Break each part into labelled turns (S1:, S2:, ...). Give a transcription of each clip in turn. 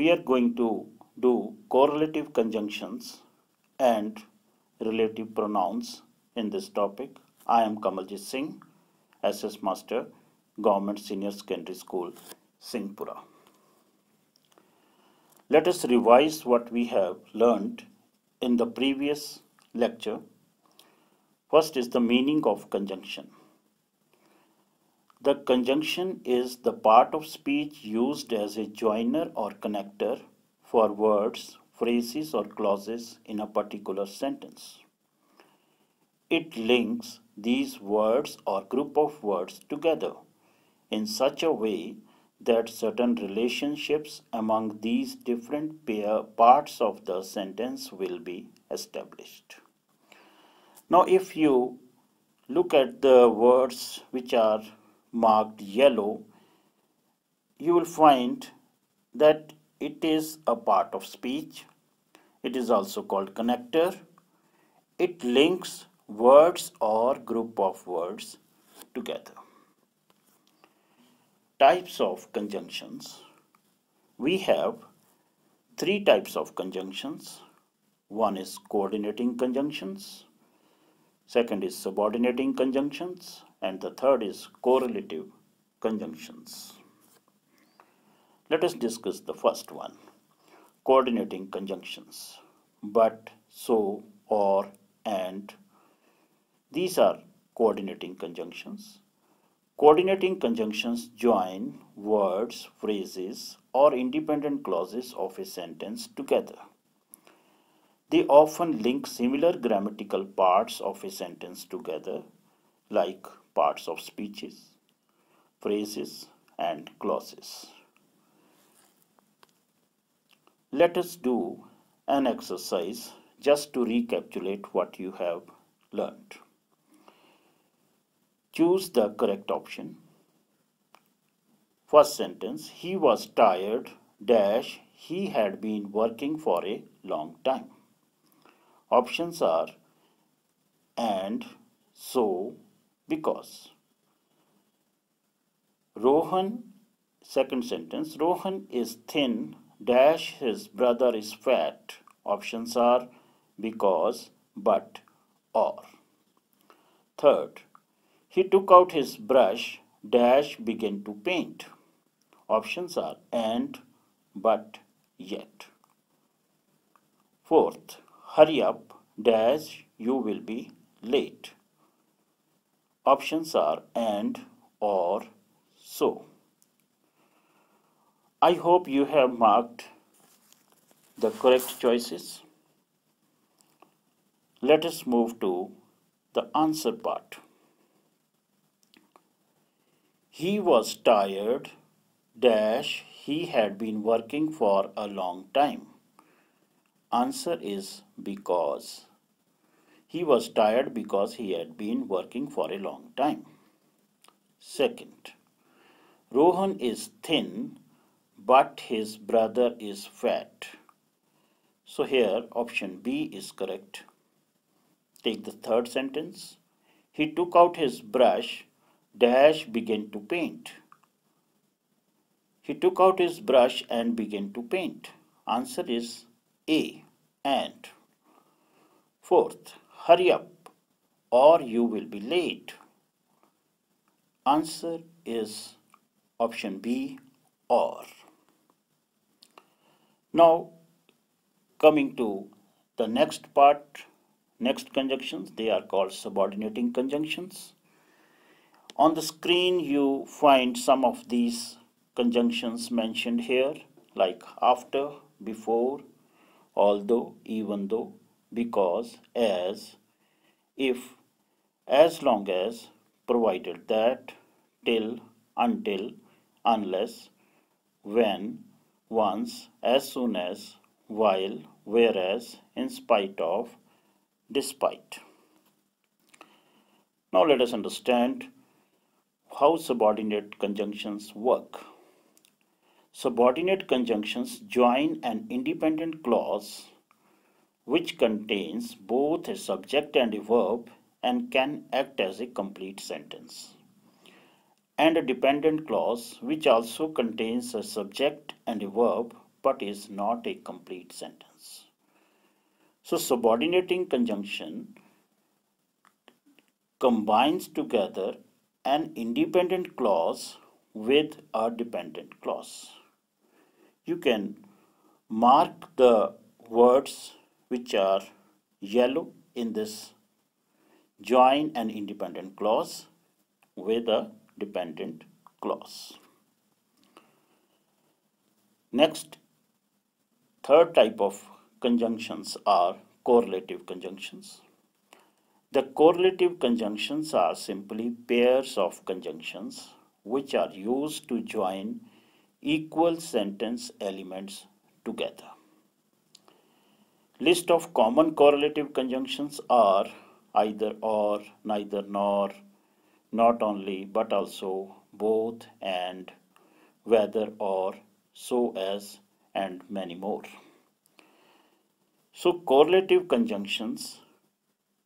S1: we are going to do correlative conjunctions and relative pronouns in this topic. I am Kamaljit Singh, SS Master, Government Senior Secondary School, Singhpura. Let us revise what we have learned in the previous lecture. First is the meaning of conjunction. The conjunction is the part of speech used as a joiner or connector for words, phrases or clauses in a particular sentence. It links these words or group of words together in such a way that certain relationships among these different pair parts of the sentence will be established. Now if you look at the words which are marked yellow, you will find that it is a part of speech. It is also called connector. It links words or group of words together. Types of conjunctions. We have three types of conjunctions. One is coordinating conjunctions. Second is subordinating conjunctions and the third is correlative conjunctions. Let us discuss the first one, coordinating conjunctions, but, so, or, and. These are coordinating conjunctions. Coordinating conjunctions join words, phrases, or independent clauses of a sentence together. They often link similar grammatical parts of a sentence together, like parts of speeches, phrases, and clauses. Let us do an exercise just to recapitulate what you have learned. Choose the correct option. First sentence, he was tired, dash, he had been working for a long time. Options are and, so, because. Rohan, second sentence, Rohan is thin, dash his brother is fat. Options are because, but, or. Third, he took out his brush, dash began to paint. Options are and, but, yet. Fourth, hurry up, dash you will be late. Options are and, or, so. I hope you have marked the correct choices. Let us move to the answer part. He was tired, dash, he had been working for a long time. Answer is because. He was tired because he had been working for a long time. Second, Rohan is thin, but his brother is fat. So here option B is correct. Take the third sentence. He took out his brush, dash began to paint. He took out his brush and began to paint. Answer is A and. Fourth, hurry up or you will be late. Answer is option B or. Now coming to the next part, next conjunctions, they are called subordinating conjunctions. On the screen you find some of these conjunctions mentioned here like after, before, although, even though, because, as, if, as long as, provided that, till, until, unless, when, once, as soon as, while, whereas, in spite of, despite. Now let us understand how subordinate conjunctions work. Subordinate conjunctions join an independent clause which contains both a subject and a verb and can act as a complete sentence. And a dependent clause which also contains a subject and a verb but is not a complete sentence. So subordinating conjunction combines together an independent clause with a dependent clause. You can mark the words which are yellow in this join an independent clause with a dependent clause. Next, third type of conjunctions are correlative conjunctions. The correlative conjunctions are simply pairs of conjunctions which are used to join equal sentence elements together. List of common correlative conjunctions are either or, neither nor, not only but also, both and, whether or, so as, and many more. So correlative conjunctions,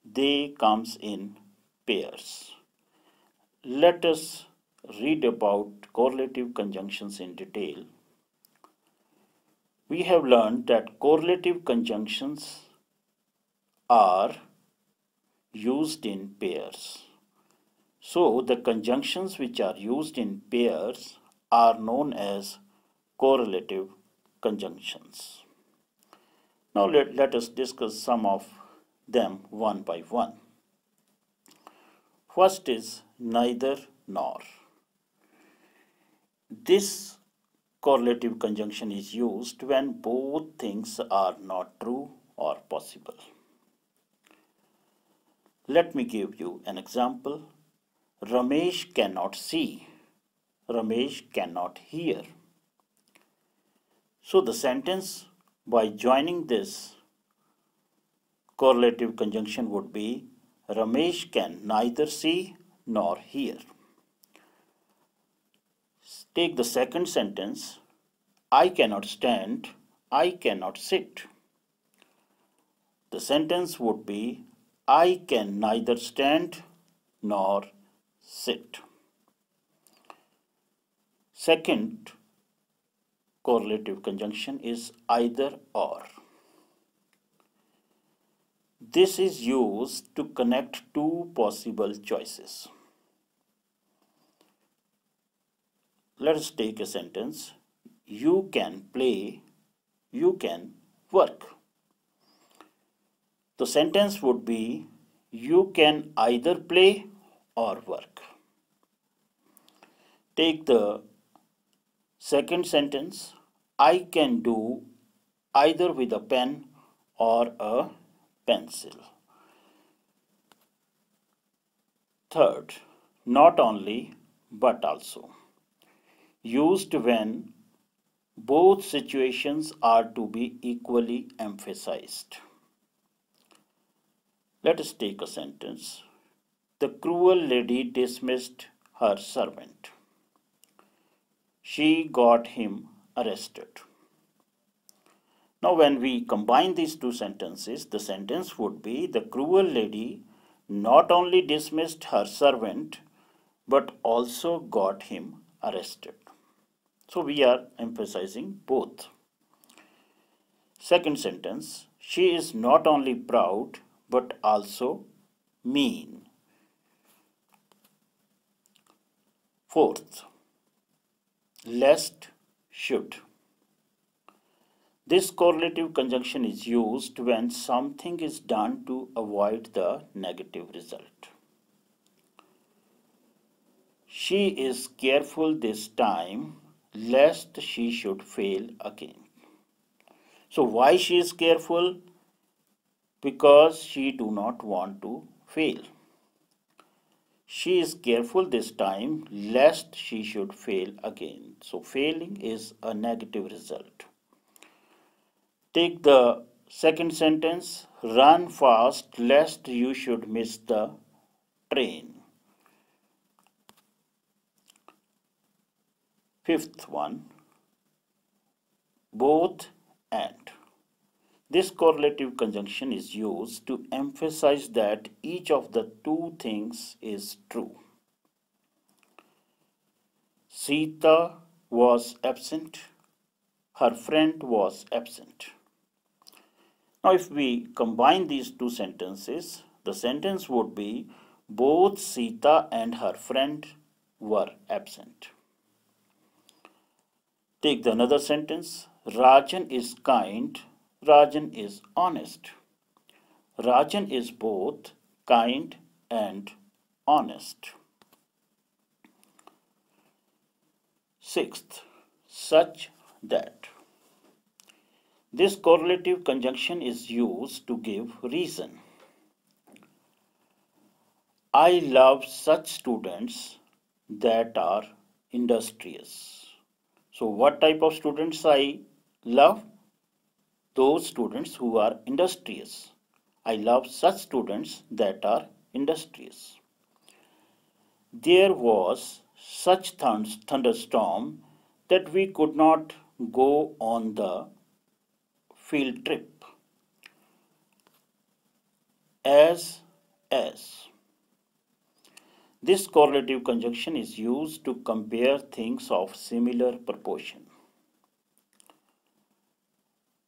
S1: they comes in pairs. Let us read about correlative conjunctions in detail. We have learned that correlative conjunctions are used in pairs. So the conjunctions which are used in pairs are known as correlative conjunctions. Now let, let us discuss some of them one by one. First is neither nor. This correlative conjunction is used when both things are not true or possible. Let me give you an example. Ramesh cannot see. Ramesh cannot hear. So the sentence by joining this correlative conjunction would be Ramesh can neither see nor hear. Take the second sentence I cannot stand, I cannot sit. The sentence would be I can neither stand nor sit. Second correlative conjunction is either or. This is used to connect two possible choices. Let us take a sentence. You can play, you can work. The sentence would be you can either play or work. Take the second sentence I can do either with a pen or a pencil. Third, not only but also. Used when both situations are to be equally emphasized. Let us take a sentence. The cruel lady dismissed her servant. She got him arrested. Now, when we combine these two sentences, the sentence would be the cruel lady not only dismissed her servant but also got him arrested. So, we are emphasizing both. Second sentence, she is not only proud but also mean. Fourth, lest should. This correlative conjunction is used when something is done to avoid the negative result. She is careful this time lest she should fail again. So why she is careful? because she do not want to fail. She is careful this time lest she should fail again. So failing is a negative result. Take the second sentence, run fast lest you should miss the train. Fifth one, both and. This correlative conjunction is used to emphasize that each of the two things is true. Sita was absent her friend was absent. Now, if we combine these two sentences, the sentence would be both Sita and her friend were absent. Take the another sentence Rajan is kind, Rajan is honest. Rajan is both kind and honest. Sixth, such that. This correlative conjunction is used to give reason. I love such students that are industrious. So what type of students I love? Those students who are industrious. I love such students that are industrious. There was such thunderstorm that we could not go on the field trip. As as. This correlative conjunction is used to compare things of similar proportion.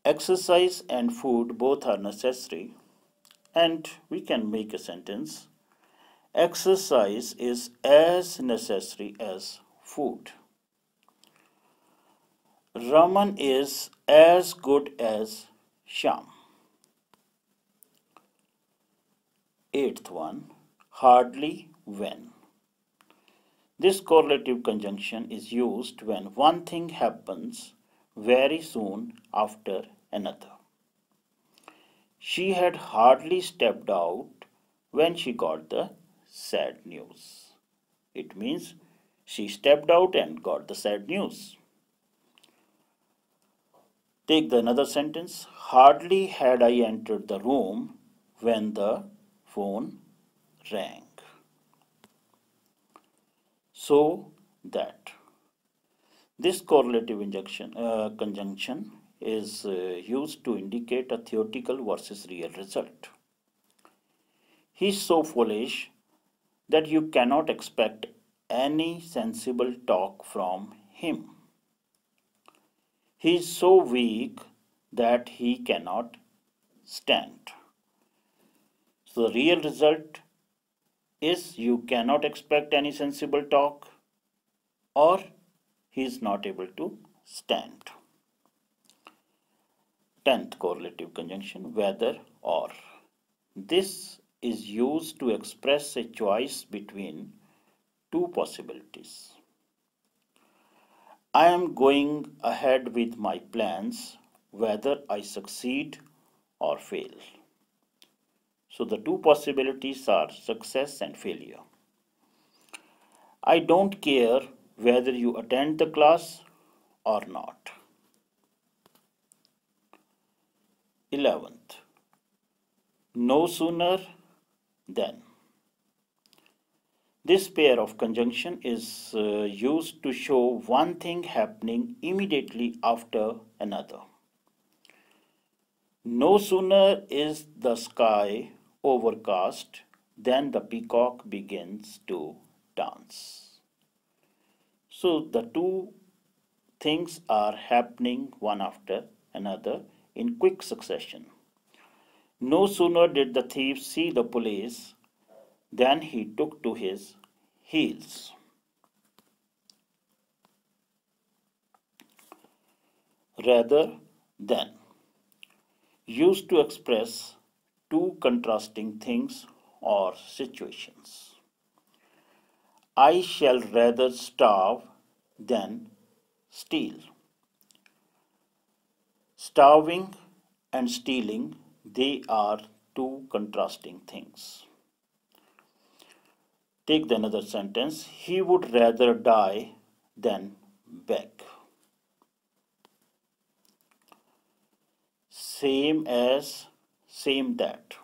S1: Exercise and food both are necessary and we can make a sentence exercise is as necessary as food. Raman is as good as Sham. Eighth one, hardly when. This correlative conjunction is used when one thing happens very soon after another. She had hardly stepped out when she got the sad news. It means she stepped out and got the sad news. Take the another sentence. Hardly had I entered the room when the phone rang. So that this correlative injection, uh, conjunction is uh, used to indicate a theoretical versus real result. He is so foolish that you cannot expect any sensible talk from him. He is so weak that he cannot stand. So the real result is you cannot expect any sensible talk or he is not able to stand. Tenth correlative conjunction whether or. This is used to express a choice between two possibilities. I am going ahead with my plans whether I succeed or fail. So the two possibilities are success and failure. I don't care whether you attend the class or not. 11th. No sooner than. This pair of conjunction is uh, used to show one thing happening immediately after another. No sooner is the sky overcast then the peacock begins to dance. So the two things are happening one after another in quick succession. No sooner did the thief see the police than he took to his heels. Rather than used to express two contrasting things or situations. I shall rather starve than steal. Starving and stealing they are two contrasting things. Take the another sentence. He would rather die than beg. Same as, same that.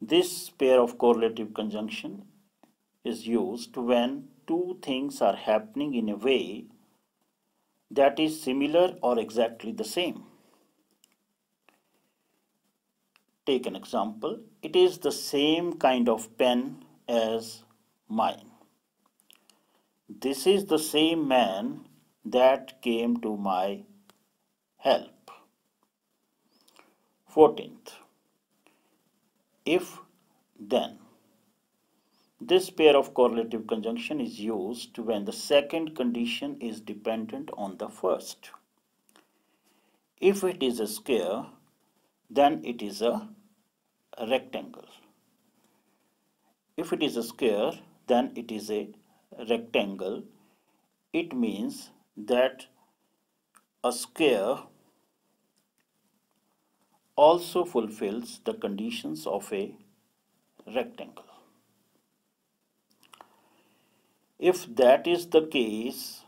S1: This pair of correlative conjunction is used when two things are happening in a way that is similar or exactly the same. take an example. It is the same kind of pen as mine. This is the same man that came to my help. 14th. If then. This pair of correlative conjunction is used when the second condition is dependent on the first. If it is a square, then it is a rectangle. If it is a square, then it is a rectangle. It means that a square also fulfills the conditions of a rectangle. If that is the case,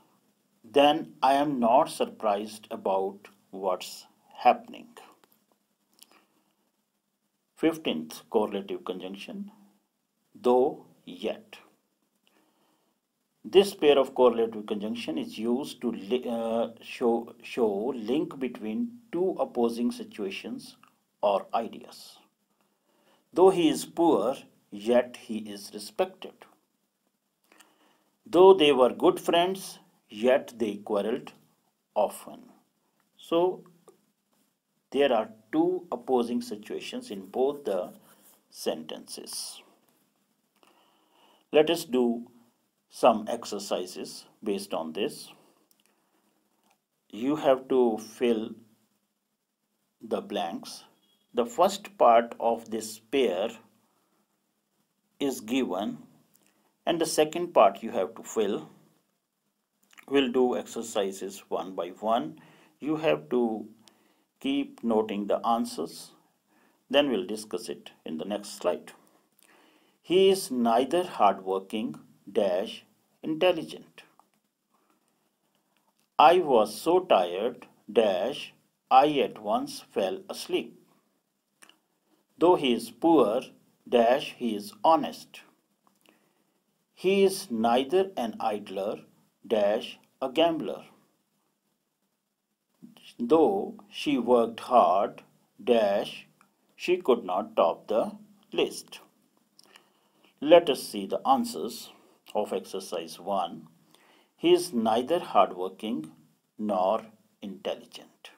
S1: then I am not surprised about what's happening. 15th correlative conjunction, though, yet. This pair of correlative conjunction is used to uh, show, show link between two opposing situations or ideas. Though he is poor, yet he is respected. Though they were good friends, yet they quarreled often. So there are two opposing situations in both the sentences. Let us do some exercises based on this. You have to fill the blanks the first part of this pair is given and the second part you have to fill. We'll do exercises one by one. You have to keep noting the answers. Then we'll discuss it in the next slide. He is neither hardworking dash intelligent. I was so tired dash I at once fell asleep Though he is poor, dash, he is honest. He is neither an idler, dash, a gambler. Though she worked hard, dash, she could not top the list. Let us see the answers of exercise 1. He is neither hardworking nor intelligent.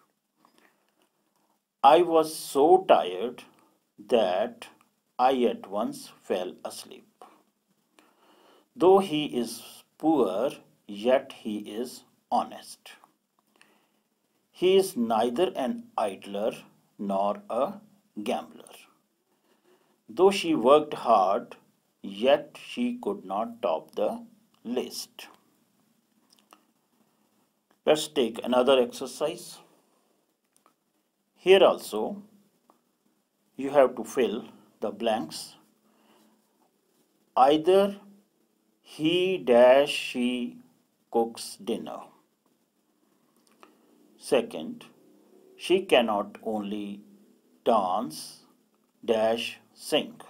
S1: I was so tired that I at once fell asleep. Though he is poor, yet he is honest. He is neither an idler nor a gambler. Though she worked hard, yet she could not top the list. Let's take another exercise. Here also, you have to fill the blanks. Either he dash she cooks dinner. Second she cannot only dance dash sing.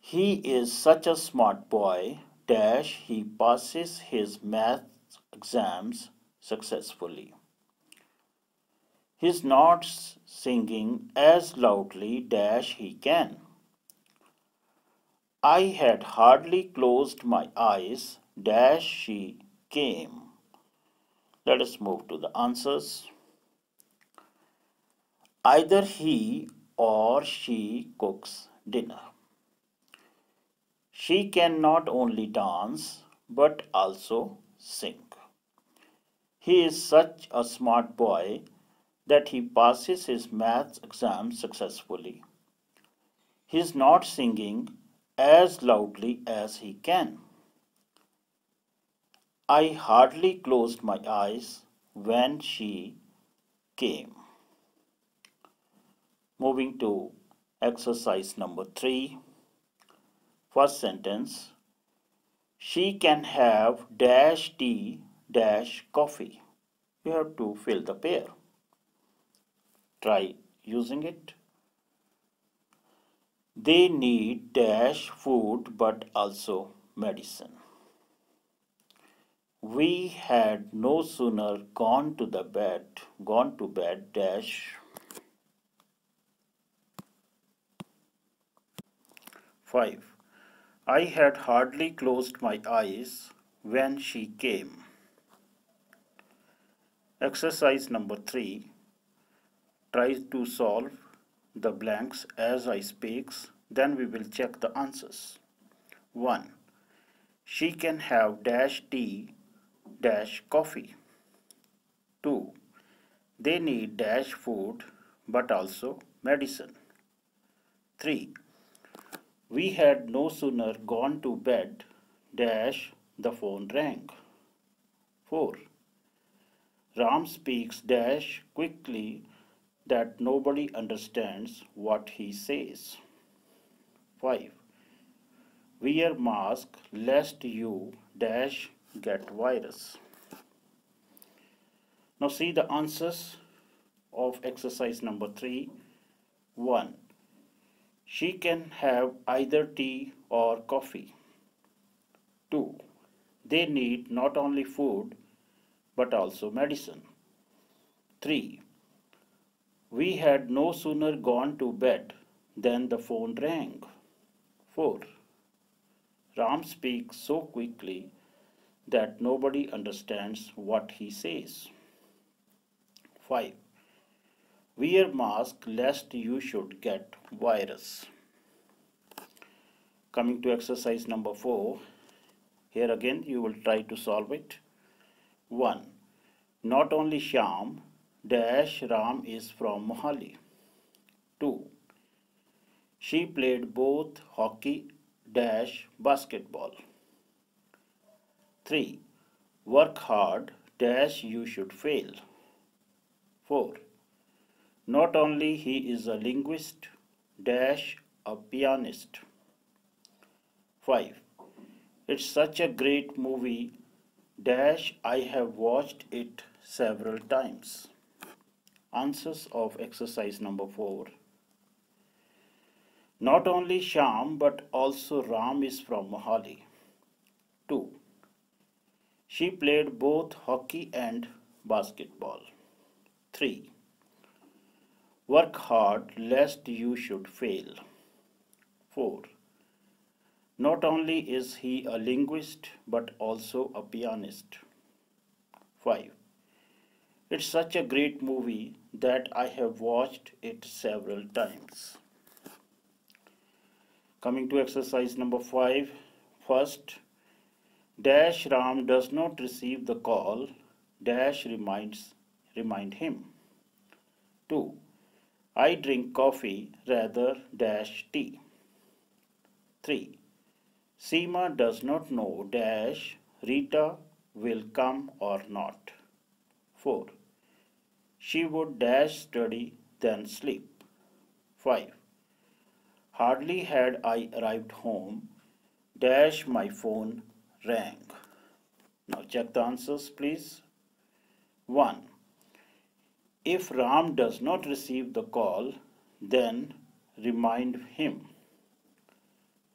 S1: He is such a smart boy dash he passes his math exams successfully He's not singing as loudly dash he can. I had hardly closed my eyes dash she came. Let us move to the answers. Either he or she cooks dinner. She can not only dance but also sing. He is such a smart boy that he passes his maths exam successfully. He is not singing as loudly as he can. I hardly closed my eyes when she came. Moving to exercise number three. First sentence. She can have dash tea dash coffee. You have to fill the pair try using it. They need dash food but also medicine. We had no sooner gone to the bed, gone to bed dash Five. I had hardly closed my eyes when she came. Exercise number 3. Try to solve the blanks as I speaks. Then we will check the answers. 1. She can have dash tea dash coffee. 2. They need dash food but also medicine. 3. We had no sooner gone to bed dash the phone rang. 4. Ram speaks dash quickly that nobody understands what he says. 5. Wear mask lest you dash get virus. Now see the answers of exercise number 3. 1. She can have either tea or coffee. 2. They need not only food but also medicine. 3. We had no sooner gone to bed than the phone rang. 4. Ram speaks so quickly that nobody understands what he says. 5. Wear mask lest you should get virus. Coming to exercise number 4. Here again you will try to solve it. 1. Not only Sham dash Ram is from Mohali. 2. She played both hockey dash basketball. 3. Work hard dash you should fail. 4. Not only he is a linguist dash a pianist. 5. It's such a great movie dash I have watched it several times. Answers of exercise number 4. Not only Sham but also Ram is from Mohali. 2. She played both hockey and basketball. 3. Work hard lest you should fail. 4. Not only is he a linguist but also a pianist. 5. It's such a great movie that I have watched it several times. Coming to exercise number 5. First, Dash Ram does not receive the call. Dash reminds remind him. 2. I drink coffee rather dash tea. 3. Seema does not know dash Rita will come or not. 4. She would dash study then sleep. 5. Hardly had I arrived home, dash my phone rang. Now check the answers please. 1. If Ram does not receive the call, then remind him.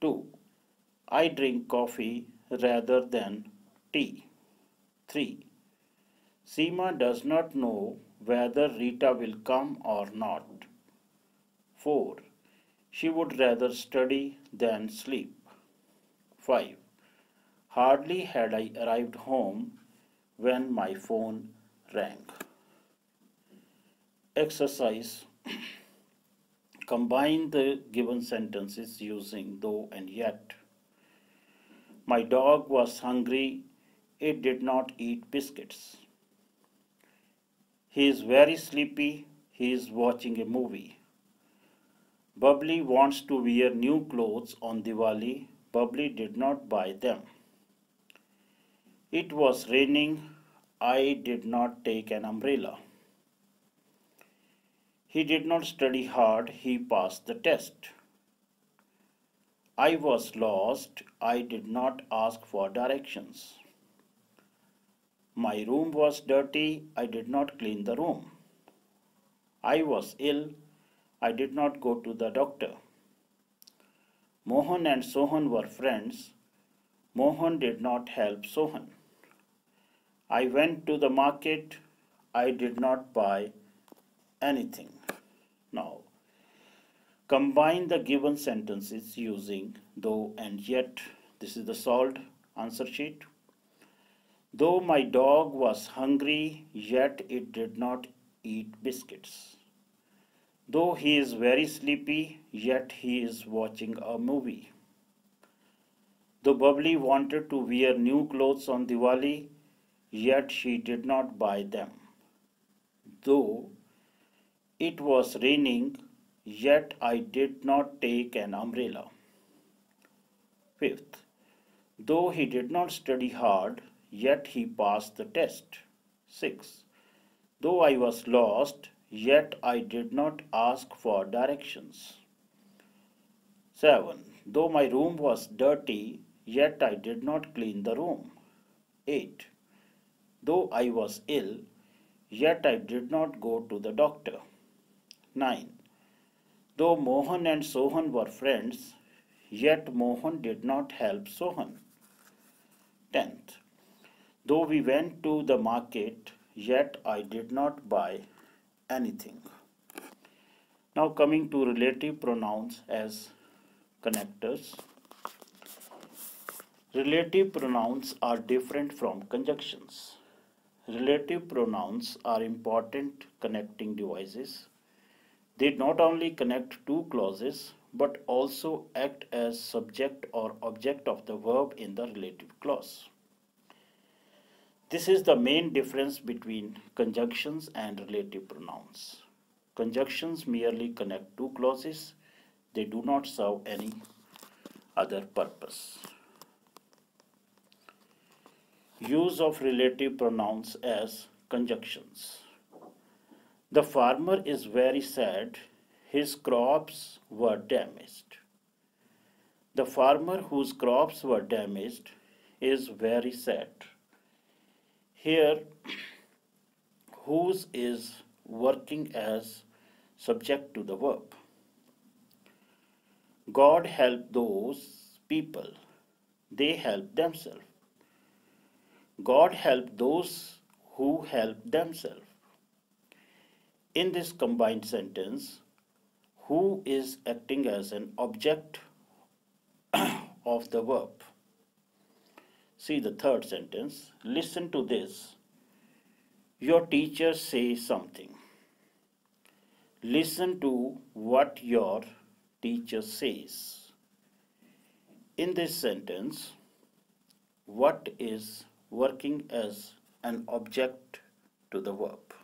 S1: 2. I drink coffee rather than tea. 3. Seema does not know whether Rita will come or not. 4. She would rather study than sleep. 5. Hardly had I arrived home when my phone rang. Exercise. Combine the given sentences using though and yet. My dog was hungry. It did not eat biscuits. He is very sleepy. He is watching a movie. Bubbly wants to wear new clothes on Diwali. Bubbly did not buy them. It was raining. I did not take an umbrella. He did not study hard. He passed the test. I was lost. I did not ask for directions. My room was dirty. I did not clean the room. I was ill. I did not go to the doctor. Mohan and Sohan were friends. Mohan did not help Sohan. I went to the market. I did not buy anything. Now, combine the given sentences using though and yet. This is the solved answer sheet. Though my dog was hungry, yet it did not eat biscuits. Though he is very sleepy, yet he is watching a movie. Though Bubbly wanted to wear new clothes on Diwali, yet she did not buy them. Though it was raining, yet I did not take an umbrella. Fifth, though he did not study hard, yet he passed the test. Six, though I was lost, yet I did not ask for directions. 7. Though my room was dirty, yet I did not clean the room. 8. Though I was ill, yet I did not go to the doctor. 9. Though Mohan and Sohan were friends, yet Mohan did not help Sohan. 10th. Though we went to the market, yet I did not buy anything. Now coming to relative pronouns as connectors. Relative pronouns are different from conjunctions. Relative pronouns are important connecting devices. They not only connect two clauses but also act as subject or object of the verb in the relative clause. This is the main difference between conjunctions and relative pronouns. Conjunctions merely connect two clauses. They do not serve any other purpose. Use of relative pronouns as conjunctions. The farmer is very sad. His crops were damaged. The farmer whose crops were damaged is very sad. Here, whose is working as subject to the verb. God help those people. They help themselves. God help those who help themselves. In this combined sentence, who is acting as an object of the verb? See the third sentence. Listen to this. Your teacher says something. Listen to what your teacher says. In this sentence, what is working as an object to the verb.